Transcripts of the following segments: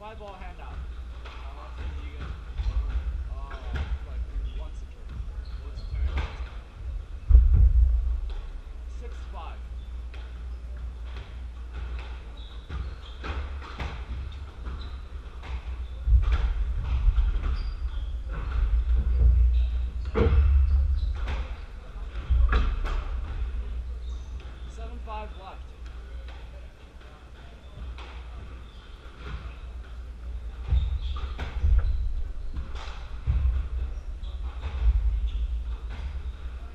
Five ball handout. Uh, like once a turn. Six five. Seven five left.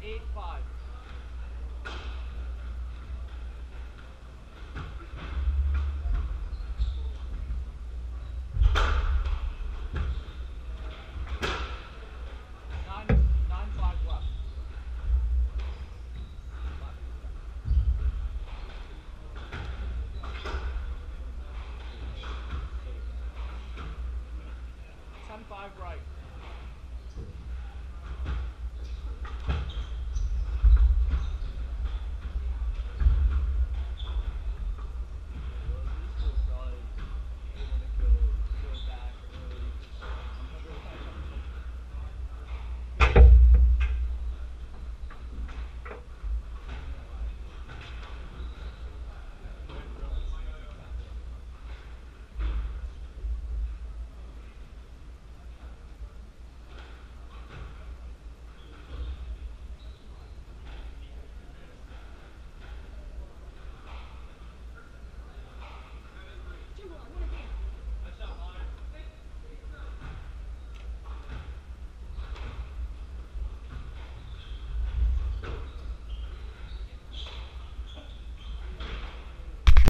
Eight five. Nine nine five left. Ten five right.